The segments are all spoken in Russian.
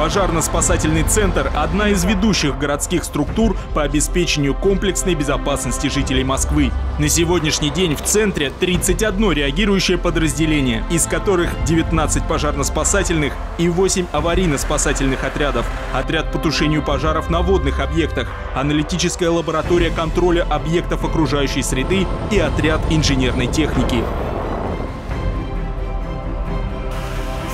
Пожарно-спасательный центр – одна из ведущих городских структур по обеспечению комплексной безопасности жителей Москвы. На сегодняшний день в центре 31 реагирующее подразделение, из которых 19 пожарно-спасательных и 8 аварийно-спасательных отрядов, отряд по тушению пожаров на водных объектах, аналитическая лаборатория контроля объектов окружающей среды и отряд инженерной техники.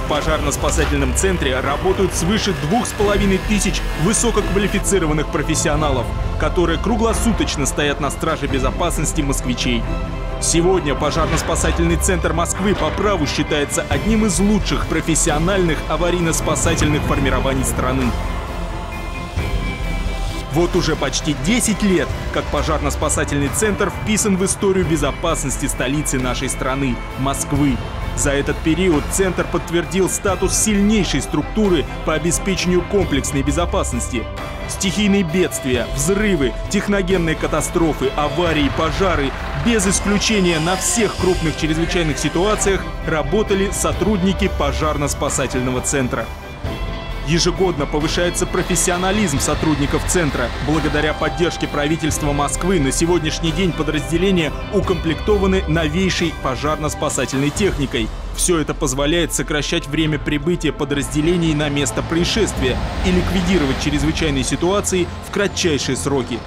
Пожарно-спасательном центре работают свыше двух с половиной тысяч высококвалифицированных профессионалов, которые круглосуточно стоят на страже безопасности москвичей. Сегодня пожарно-спасательный центр Москвы по праву считается одним из лучших профессиональных аварийно-спасательных формирований страны. Вот уже почти 10 лет, как пожарно-спасательный центр вписан в историю безопасности столицы нашей страны – Москвы. За этот период Центр подтвердил статус сильнейшей структуры по обеспечению комплексной безопасности. Стихийные бедствия, взрывы, техногенные катастрофы, аварии, пожары – без исключения на всех крупных чрезвычайных ситуациях работали сотрудники пожарно-спасательного центра. Ежегодно повышается профессионализм сотрудников центра. Благодаря поддержке правительства Москвы на сегодняшний день подразделения укомплектованы новейшей пожарно-спасательной техникой. Все это позволяет сокращать время прибытия подразделений на место происшествия и ликвидировать чрезвычайные ситуации в кратчайшие сроки.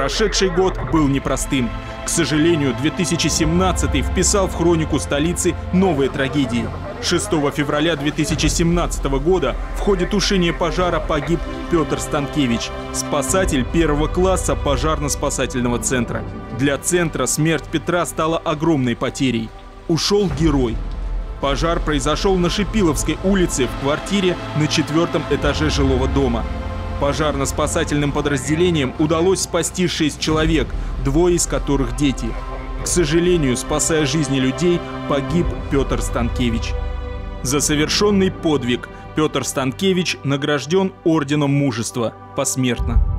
Прошедший год был непростым. К сожалению, 2017 вписал в хронику столицы новые трагедии. 6 февраля 2017 года в ходе тушения пожара погиб Петр Станкевич, спасатель первого класса пожарно-спасательного центра. Для центра смерть Петра стала огромной потерей. Ушел герой. Пожар произошел на Шипиловской улице в квартире на четвертом этаже жилого дома. Пожарно-спасательным подразделениям удалось спасти шесть человек, двое из которых дети. К сожалению, спасая жизни людей, погиб Петр Станкевич. За совершенный подвиг Петр Станкевич награжден Орденом Мужества посмертно.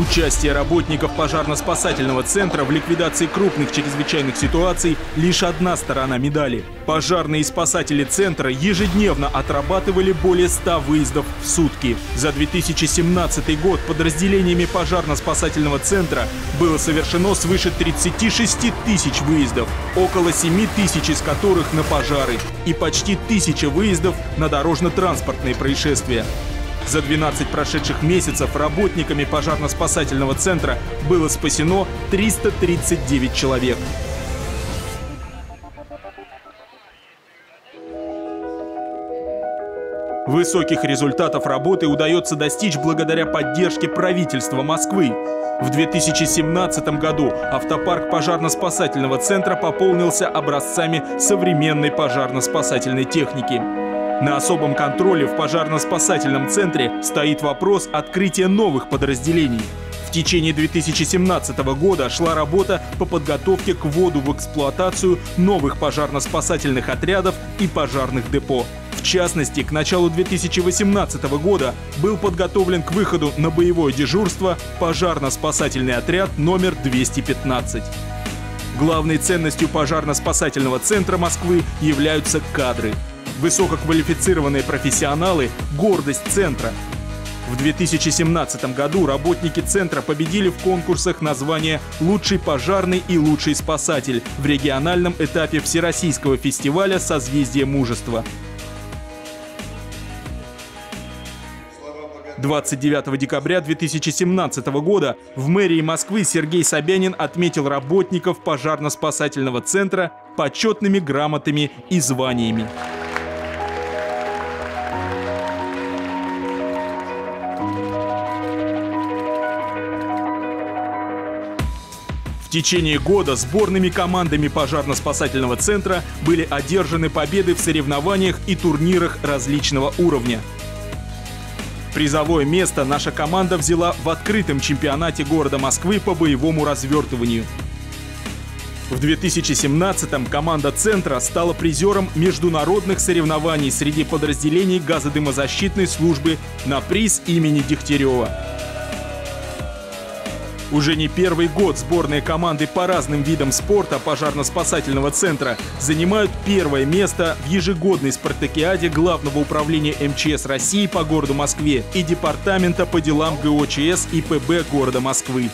Участие работников пожарно-спасательного центра в ликвидации крупных чрезвычайных ситуаций – лишь одна сторона медали. Пожарные и спасатели центра ежедневно отрабатывали более 100 выездов в сутки. За 2017 год подразделениями пожарно-спасательного центра было совершено свыше 36 тысяч выездов, около 7 тысяч из которых на пожары и почти тысяча выездов на дорожно-транспортные происшествия. За 12 прошедших месяцев работниками пожарно-спасательного центра было спасено 339 человек. Высоких результатов работы удается достичь благодаря поддержке правительства Москвы. В 2017 году автопарк пожарно-спасательного центра пополнился образцами современной пожарно-спасательной техники. На особом контроле в пожарно-спасательном центре стоит вопрос открытия новых подразделений. В течение 2017 года шла работа по подготовке к вводу в эксплуатацию новых пожарно-спасательных отрядов и пожарных депо. В частности, к началу 2018 года был подготовлен к выходу на боевое дежурство пожарно-спасательный отряд номер 215. Главной ценностью пожарно-спасательного центра Москвы являются кадры – Высококвалифицированные профессионалы – гордость центра. В 2017 году работники центра победили в конкурсах на звание «Лучший пожарный» и «Лучший спасатель» в региональном этапе Всероссийского фестиваля «Созвездие мужества». 29 декабря 2017 года в мэрии Москвы Сергей Собянин отметил работников пожарно-спасательного центра почетными грамотами и званиями. В течение года сборными командами пожарно-спасательного центра были одержаны победы в соревнованиях и турнирах различного уровня. Призовое место наша команда взяла в открытом чемпионате города Москвы по боевому развертыванию. В 2017-м команда «Центра» стала призером международных соревнований среди подразделений газодымозащитной службы на приз имени Дегтярева. Уже не первый год сборные команды по разным видам спорта пожарно-спасательного центра занимают первое место в ежегодной спартакиаде Главного управления МЧС России по городу Москве и Департамента по делам ГОЧС и ПБ города Москвы.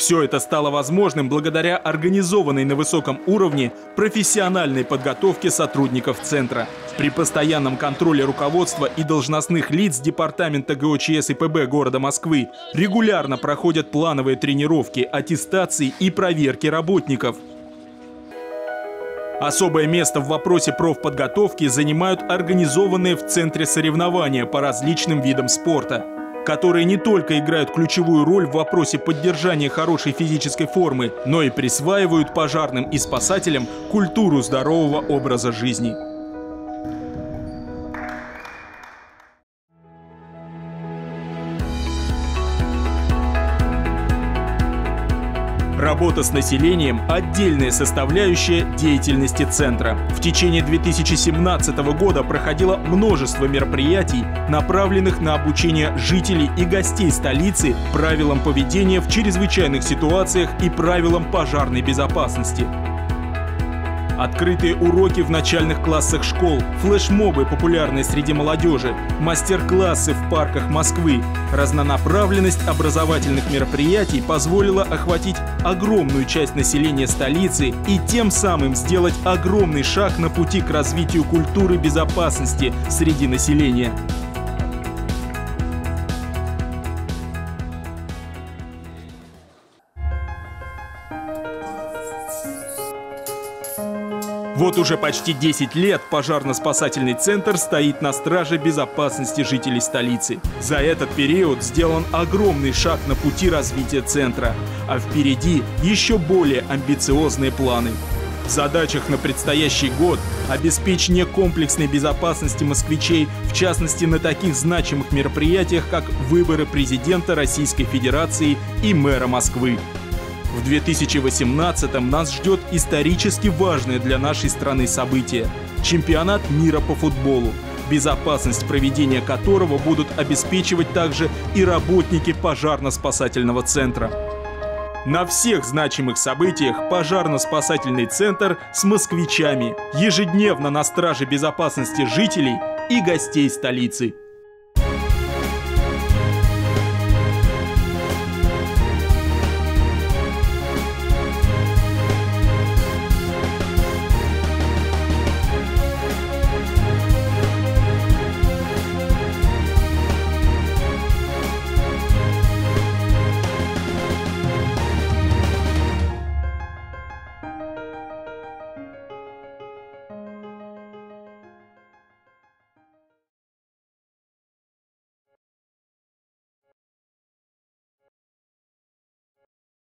Все это стало возможным благодаря организованной на высоком уровне профессиональной подготовке сотрудников Центра. При постоянном контроле руководства и должностных лиц Департамента ГОЧС и ПБ города Москвы регулярно проходят плановые тренировки, аттестации и проверки работников. Особое место в вопросе профподготовки занимают организованные в центре соревнования по различным видам спорта которые не только играют ключевую роль в вопросе поддержания хорошей физической формы, но и присваивают пожарным и спасателям культуру здорового образа жизни. Работа с населением – отдельная составляющая деятельности Центра. В течение 2017 года проходило множество мероприятий, направленных на обучение жителей и гостей столицы правилам поведения в чрезвычайных ситуациях и правилам пожарной безопасности. Открытые уроки в начальных классах школ, флешмобы, популярные среди молодежи, мастер-классы в парках Москвы. Разнонаправленность образовательных мероприятий позволила охватить огромную часть населения столицы и тем самым сделать огромный шаг на пути к развитию культуры безопасности среди населения. Вот уже почти 10 лет пожарно-спасательный центр стоит на страже безопасности жителей столицы. За этот период сделан огромный шаг на пути развития центра, а впереди еще более амбициозные планы. В задачах на предстоящий год обеспечение комплексной безопасности москвичей, в частности на таких значимых мероприятиях, как выборы президента Российской Федерации и мэра Москвы. В 2018-м нас ждет исторически важное для нашей страны событие – чемпионат мира по футболу, безопасность проведения которого будут обеспечивать также и работники пожарно-спасательного центра. На всех значимых событиях пожарно-спасательный центр с москвичами ежедневно на страже безопасности жителей и гостей столицы.